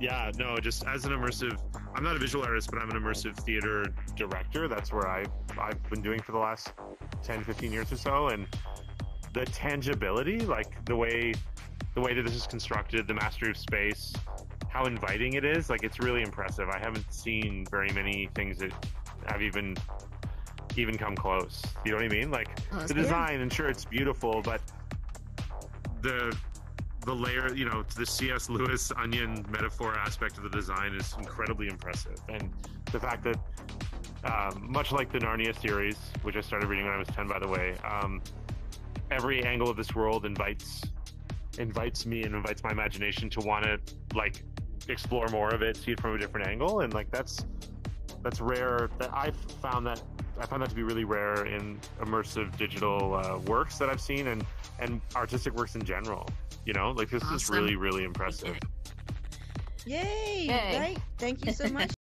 yeah, no, just as an immersive, I'm not a visual artist, but I'm an immersive theater director. That's where I I've been doing for the last 10, 15 years or so, and the tangibility, like the way the way that this is constructed, the mastery of space, how inviting it is, like it's really impressive. I haven't seen very many things that have even even come close. You know what I mean? Like Oh, the design, and sure, it's beautiful, but the the layer, you know, the C.S. Lewis onion metaphor aspect of the design is incredibly impressive, and the fact that, um, much like the Narnia series, which I started reading when I was ten, by the way, um, every angle of this world invites invites me and invites my imagination to want to like explore more of it, see it from a different angle, and like that's that's rare. That I've found that I found that to be really rare in immersive digital uh, works that I've seen and and artistic works in general. You know, like this is really really impressive. Yay! Yay. Right? Thank you so much.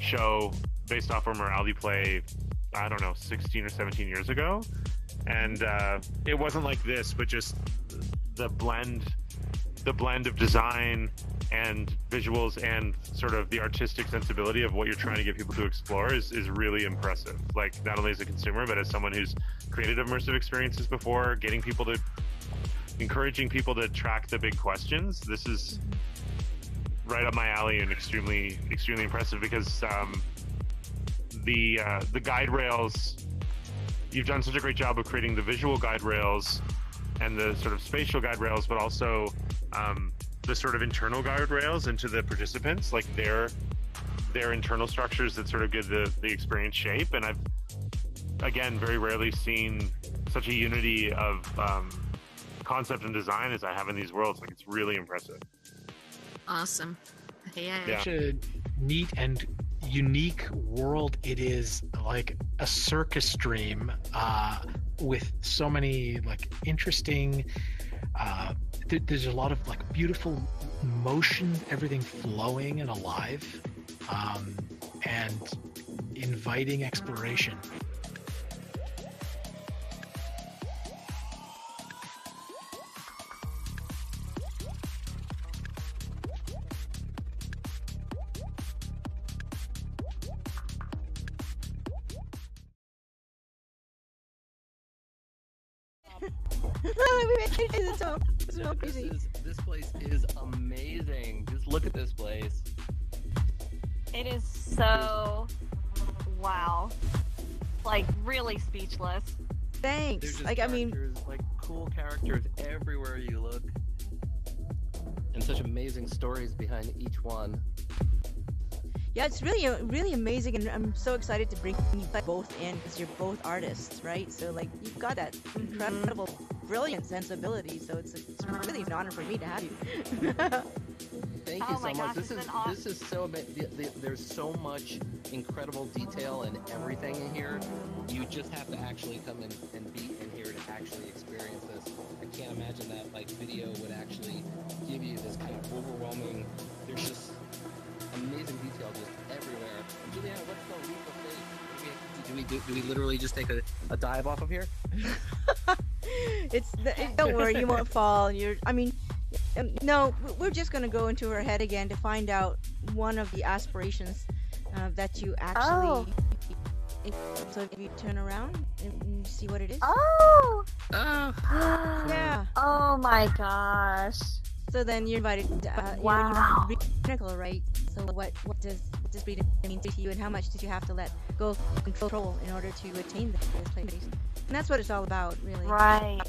show based off a morality play i don't know 16 or 17 years ago and uh, it wasn't like this but just the blend the blend of design and visuals and sort of the artistic sensibility of what you're trying to get people to explore is, is really impressive. Like not only as a consumer but as someone who's created immersive experiences before getting people to encouraging people to track the big questions this is right up my alley and extremely extremely impressive because um, the uh, the guide rails you've done such a great job of creating the visual guide rails and the sort of spatial guide rails but also um, the sort of internal guardrails into the participants like their their internal structures that sort of give the, the experience shape and i've again very rarely seen such a unity of um, concept and design as i have in these worlds like it's really impressive Awesome. Yay. Yeah. Such a neat and unique world it is like a circus dream uh, with so many like interesting uh, th- there's a lot of like beautiful motion everything flowing and alive um, and inviting exploration made it to the top. It's so This crazy. is this place is amazing. Just look at this place. It is so wow. Like really speechless. Thanks. just Like I mean, characters, like cool characters everywhere you look, and such amazing stories behind each one. Yeah, it's really really amazing, and I'm so excited to bring you both in because you're both artists, right? So like you've got that incredible, brilliant sensibility. So it's it's really an honor for me to have you. Thank Oh you so much. gosh, this is been aw- this is so ama- the- the- there's so much incredible detail and everything in here. You just have to actually come in and be in here to actually experience this. I can't imagine that like video would actually give you this kind of overwhelming. Do we do, do we literally just take a, a dive off of here? it's the, don't worry, you won't fall. You're. I mean, um, no, we're just gonna go into her head again to find out one of the aspirations uh, that you actually. Oh. If, so if you turn around and, and see what it is. Oh oh Yeah. Oh my gosh. So then you're invited. To, uh, Wow. You're, you're clinical, right? So what what does what does freedom mean to you, and how much did you have to let go of control in order to attain this place? And that's what it's all about, really. Right.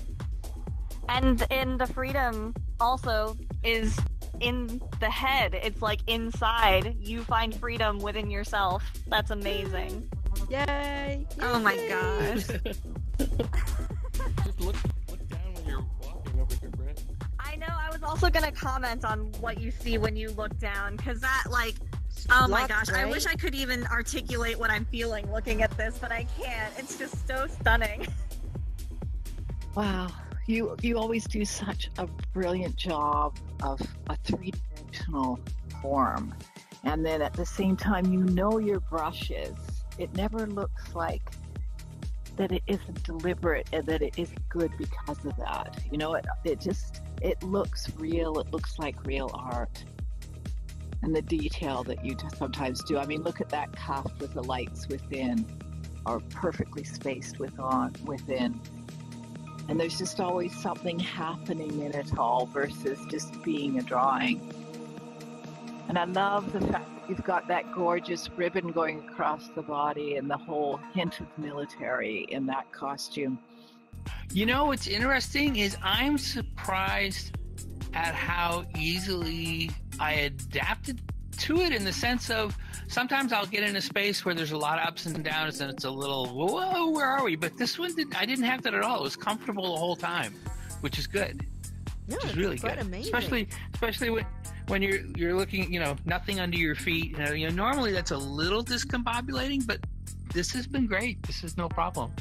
And in the freedom also is in the head. It's like inside. You find freedom within yourself. That's amazing. Yay! Oh my Yay! gosh. Just look look down when you're walking over here, Brett. I know. I was also gonna comment on what you see when you look down, because that like. Oh my gosh! I wish I could even articulate what I'm feeling looking at this, but I can't. It's just so stunning. Wow, you you always do such a brilliant job of a three dimensional form, and then at the same time, you know your brushes. It never looks like that it isn't deliberate and that it isn't good because of that. You know, it it just it looks real. It looks like real art. And the detail that you sometimes do. I mean, look at that cuff with the lights within are perfectly spaced with on within. And there's just always something happening in it all versus just being a drawing. And I love the fact that you've got that gorgeous ribbon going across the body and the whole hint of military in that costume. You know what's interesting is I'm surprised at how easily I adapted to it in the sense of sometimes I'll get in a space where there's a lot of ups and downs and it's a little whoa where are we? But this one did I didn't have that at all. It was comfortable the whole time which is good. No, which is it's really good. amazing. especially especially when when you're you're looking you know nothing under your feet. You know, you know normally that's a little discombobulating but this has been great. This is no problem